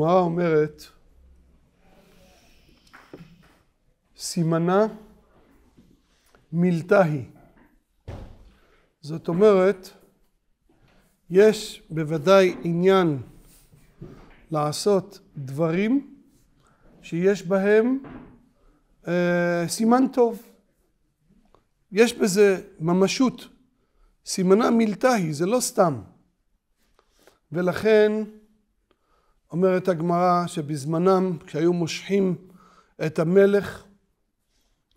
הגמרא אומרת, סימנה מילתה היא. זאת אומרת, יש בוודאי עניין לעשות דברים שיש בהם אה, סימן טוב. יש בזה ממשות. סימנה מילתה היא, זה לא סתם. ולכן אומרת הגמרא שבזמנם כשהיו מושכים את המלך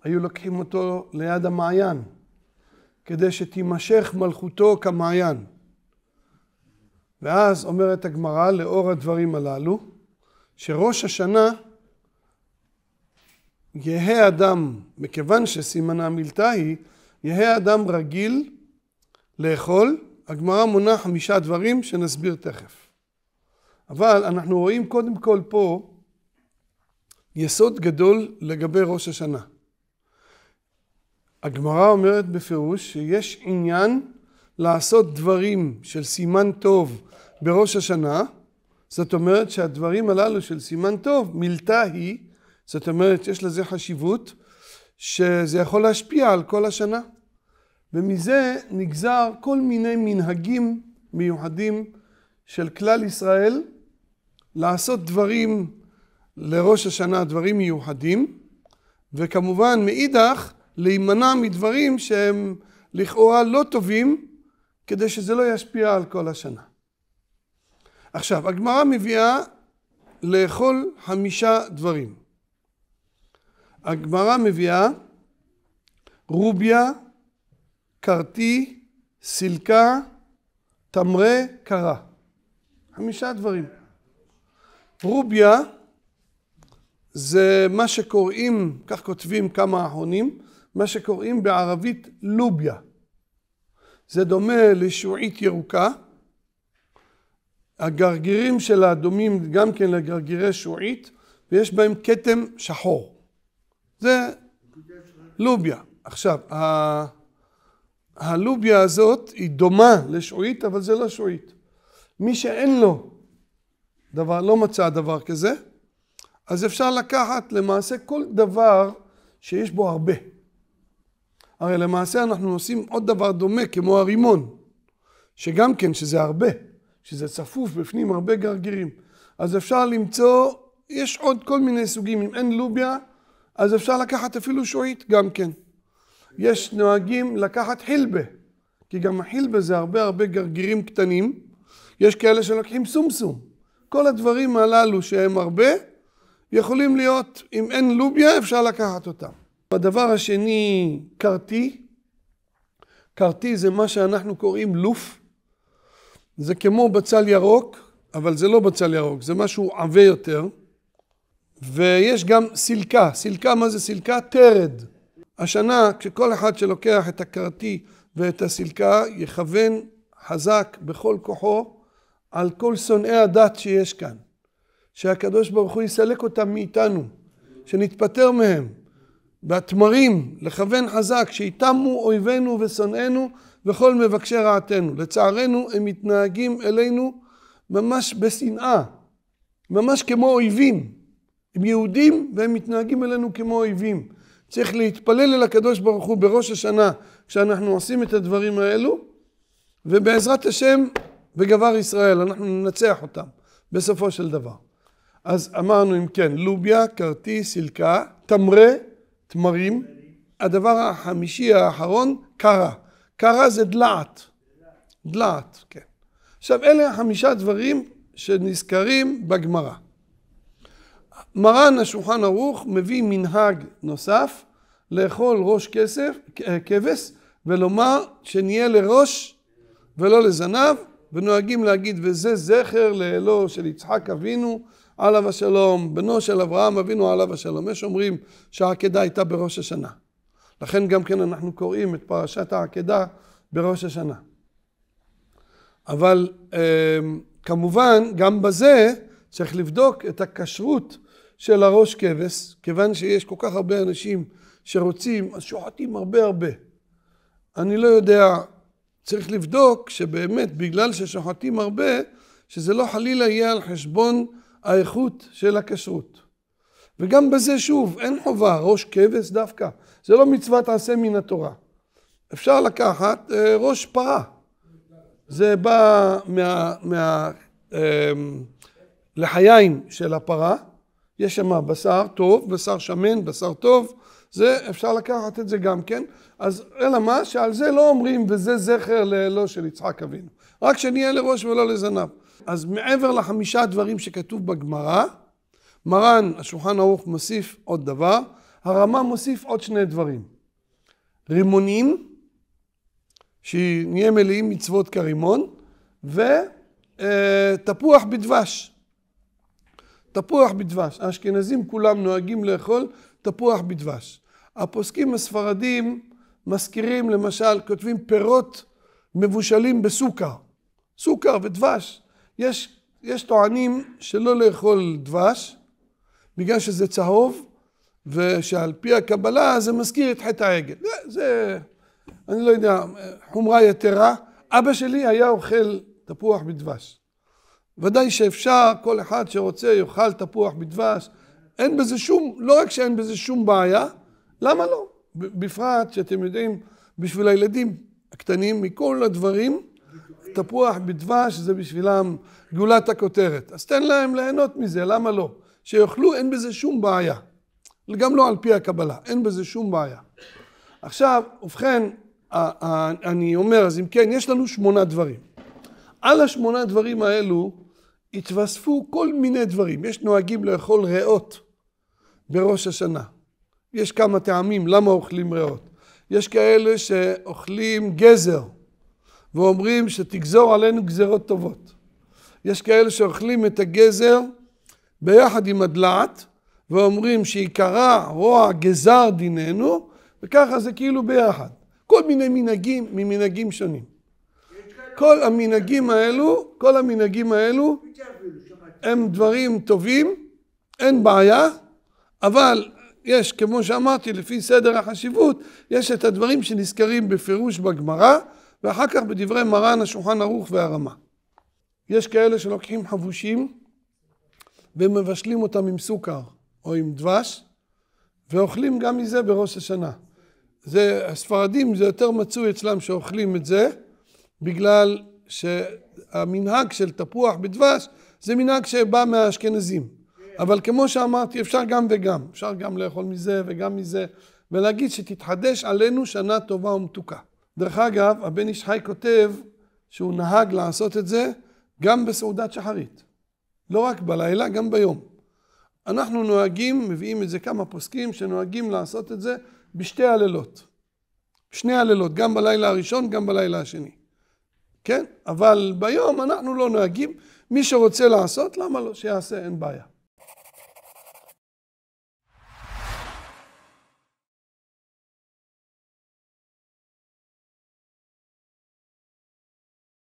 היו לוקחים אותו ליד המעיין כדי שתימשך מלכותו כמעיין. ואז אומרת הגמרא לאור הדברים הללו שראש השנה יהא אדם, מכיוון שסימנה מילתה היא, יהא אדם רגיל לאכול, הגמרא מונה חמישה דברים שנסביר תכף. אבל אנחנו רואים קודם כל פה יסוד גדול לגבי ראש השנה. הגמרא אומרת בפירוש שיש עניין לעשות דברים של סימן טוב בראש השנה, זאת אומרת שהדברים הללו של סימן טוב, מילתה היא, זאת אומרת יש לזה חשיבות, שזה יכול להשפיע על כל השנה. ומזה נגזר כל מיני מנהגים מיוחדים של כלל ישראל לעשות דברים לראש השנה, דברים מיוחדים, וכמובן מאידך להימנע מדברים שהם לכאורה לא טובים, כדי שזה לא ישפיע על כל השנה. עכשיו, הגמרא מביאה לאכול חמישה דברים. הגמרא מביאה רוביה, קרטי, סילקה, תמרה, קרה. חמישה דברים. רוביה זה מה שקוראים, כך כותבים כמה אחרונים, מה שקוראים בערבית לוביה. זה דומה לשעועית ירוקה. הגרגירים שלה דומים גם כן לגרגירי שעועית, ויש בהם כתם שחור. זה לוביה. עכשיו, הלוביה הזאת היא דומה לשעועית, אבל זה לא שעועית. מי שאין לו דבר, לא מצא דבר כזה, אז אפשר לקחת למעשה כל דבר שיש בו הרבה. הרי למעשה אנחנו עושים עוד דבר דומה כמו הרימון, שגם כן שזה הרבה, שזה צפוף בפנים הרבה גרגירים. אז אפשר למצוא, יש עוד כל מיני סוגים, אם אין לוביה, אז אפשר לקחת אפילו שועית גם כן. יש נוהגים לקחת חילבה, כי גם החילבה זה הרבה הרבה גרגירים קטנים, יש כאלה שלוקחים סומסום. כל הדברים הללו שהם הרבה, יכולים להיות, אם אין לוביה אפשר לקחת אותם. הדבר השני, קרטי. קרטי זה מה שאנחנו קוראים לוף. זה כמו בצל ירוק, אבל זה לא בצל ירוק, זה משהו עבה יותר. ויש גם סילקה. סילקה, מה זה סילקה? תרד. השנה, כשכל אחד שלוקח את הקרטי ואת הסילקה, יכוון חזק בכל כוחו על כל שונאי הדת שיש כאן. שהקדוש ברוך הוא יסלק אותם מאיתנו, שנתפטר מהם. והתמרים, לכוון חזק, שיתמו אויבינו ושונאינו וכל מבקשי רעתנו. לצערנו הם מתנהגים אלינו ממש בשנאה, ממש כמו אויבים. הם יהודים והם מתנהגים אלינו כמו אויבים. צריך להתפלל אל הקדוש ברוך הוא בראש השנה כשאנחנו עושים את הדברים האלו, ובעזרת השם וגבר ישראל אנחנו ננצח אותם בסופו של דבר. אז אמרנו אם כן, לוביה, כרטיס, סילקה, תמרה, תמרים. הדבר החמישי האחרון, קרה. קרה זה דלעת. דלעת, כן. עכשיו אלה החמישה דברים שנזכרים בגמרא. מרן השולחן ערוך מביא מנהג נוסף לאכול ראש כסף, כבש ולומר שנהיה לראש ולא לזנב ונוהגים להגיד וזה זכר לאלוה של יצחק אבינו עליו השלום, בנו של אברהם אבינו עליו השלום. יש אומרים שהעקדה הייתה בראש השנה. לכן גם כן אנחנו קוראים את פרשת העקדה בראש השנה. אבל אמ, כמובן גם בזה צריך לבדוק את הכשרות של הראש כבש, כיוון שיש כל כך הרבה אנשים שרוצים, אז שוחטים הרבה הרבה. אני לא יודע, צריך לבדוק שבאמת בגלל ששוחטים הרבה, שזה לא חלילה יהיה על חשבון האיכות של הכשרות. וגם בזה שוב, אין חובה, ראש כבש דווקא. זה לא מצוות עשה מן התורה. אפשר לקחת אה, ראש פרה. זה בא מה... מה אה, לחיים של הפרה, יש שם בשר טוב, בשר שמן, בשר טוב, זה אפשר לקחת את זה גם כן. אז אלא מה? שעל זה לא אומרים וזה זכר לאלו של יצחק אבינו. רק שנהיה לראש ולא לזנב. אז מעבר לחמישה דברים שכתוב בגמרא, מרן, השולחן ערוך, מוסיף עוד דבר, הרמה מוסיף עוד שני דברים. רימונים, שנהיה מלאים מצוות כרימון, ותפוח בדבש. תפוח בדבש. האשכנזים כולם נוהגים לאכול תפוח בדבש. הפוסקים הספרדים מזכירים למשל, כותבים פירות מבושלים בסוכר. סוכר ודבש. יש, יש טוענים שלא לאכול דבש, בגלל שזה צהוב, ושעל פי הקבלה זה מזכיר את חטא העגל. זה, זה, אני לא יודע, חומרה יתרה. אבא שלי היה אוכל תפוח בדבש. ודאי שאפשר, כל אחד שרוצה יאכל תפוח בדבש. אין בזה שום, לא רק שאין בזה שום בעיה, למה לא? בפרט שאתם יודעים, בשביל הילדים הקטנים, מכל הדברים, תפוח בדבש זה בשבילם גאולת הכותרת. אז תן להם ליהנות מזה, למה לא? שיאכלו, אין בזה שום בעיה. גם לא על פי הקבלה, אין בזה שום בעיה. עכשיו, ובכן, אני אומר, אז אם כן, יש לנו שמונה דברים. על השמונה דברים האלו התווספו כל מיני דברים. יש נוהגים לאכול ריאות בראש השנה. יש כמה טעמים למה אוכלים ריאות. יש כאלה שאוכלים גזר ואומרים שתגזור עלינו גזרות טובות. יש כאלה שאוכלים את הגזר ביחד עם הדלעת ואומרים שעיקרה רוע גזר דיננו וככה זה כאילו ביחד. כל מיני מנהגים ממנהגים שונים. כל המנהגים האלו, כל המנהגים האלו הם דברים טובים, אין בעיה, אבל יש, כמו שאמרתי, לפי סדר החשיבות, יש את הדברים שנזכרים בפירוש בגמרא, ואחר כך בדברי מרן השולחן ערוך והרמה. יש כאלה שלוקחים חבושים ומבשלים אותם עם סוכר או עם דבש, ואוכלים גם מזה בראש השנה. זה, הספרדים זה יותר מצוי אצלם שאוכלים את זה, בגלל שהמנהג של תפוח בדבש זה מנהג שבא מהאשכנזים. אבל כמו שאמרתי, אפשר גם וגם. אפשר גם לאכול מזה וגם מזה, ולהגיד שתתחדש עלינו שנה טובה ומתוקה. דרך אגב, הבן איש חי כותב שהוא נהג לעשות את זה גם בסעודת שחרית. לא רק בלילה, גם ביום. אנחנו נוהגים, מביאים את זה כמה פוסקים, שנוהגים לעשות את זה בשתי הלילות. שני הלילות, גם בלילה הראשון, גם בלילה השני. כן? אבל ביום אנחנו לא נוהגים. מי שרוצה לעשות, למה לא? שיעשה, אין בעיה.